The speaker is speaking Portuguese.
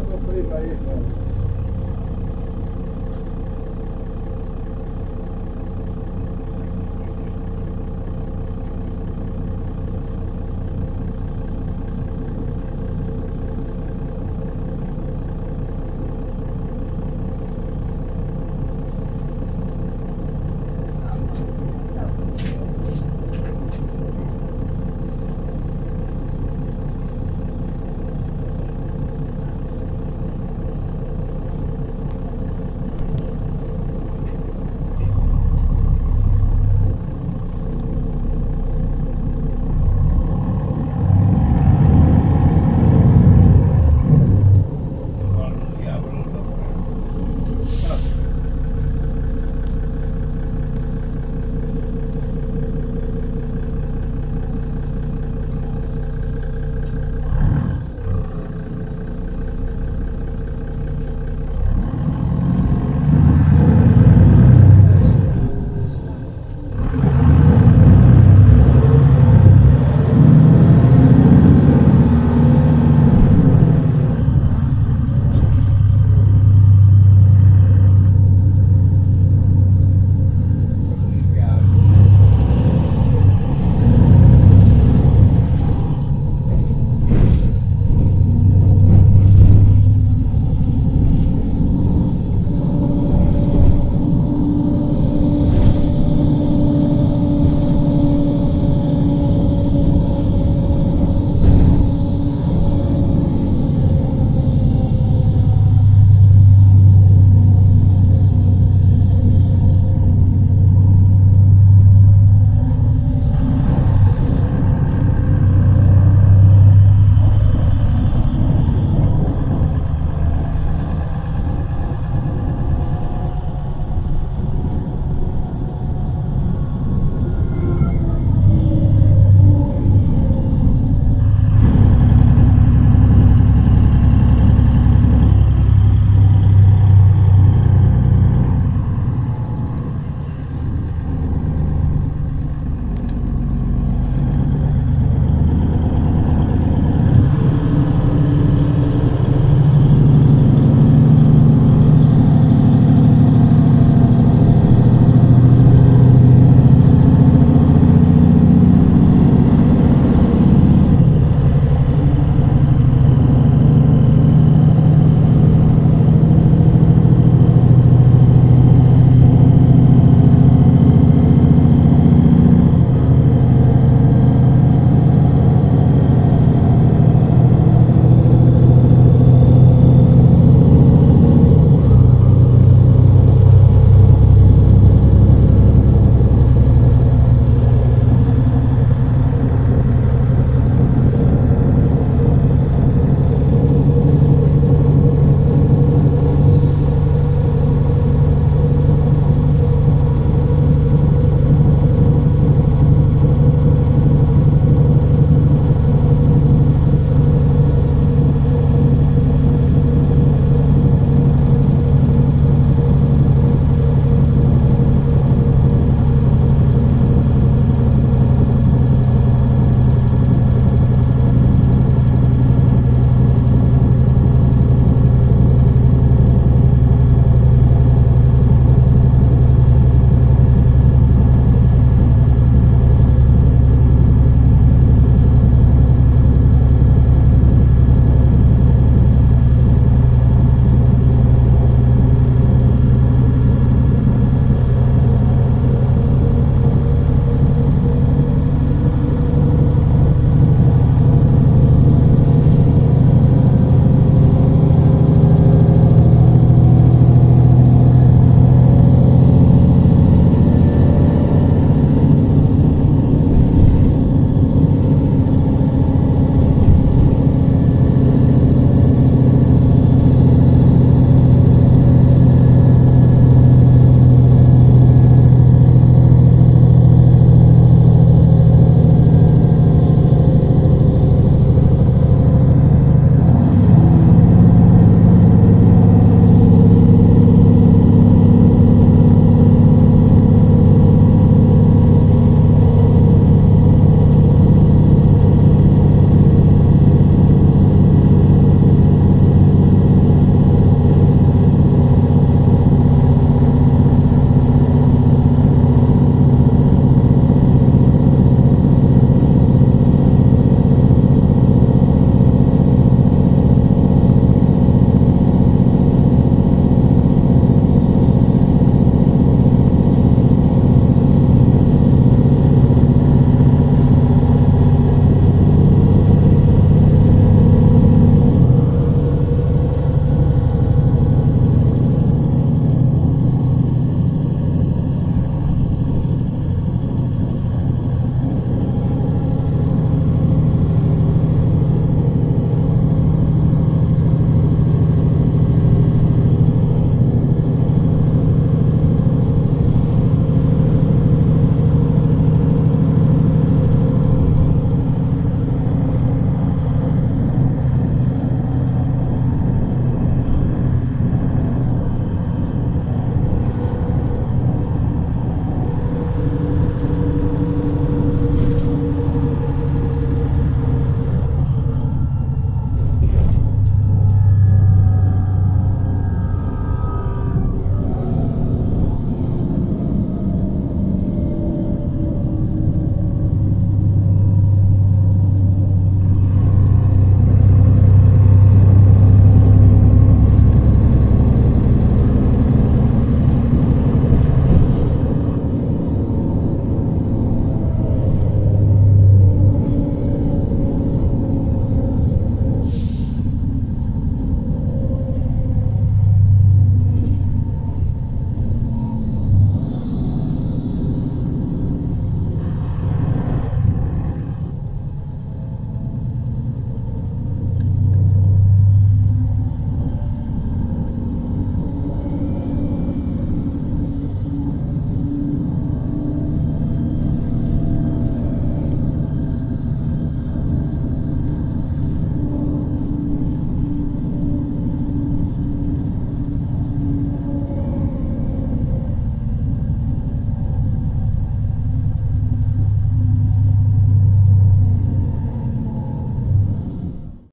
comprei. Eu pra ele.